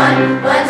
one, one,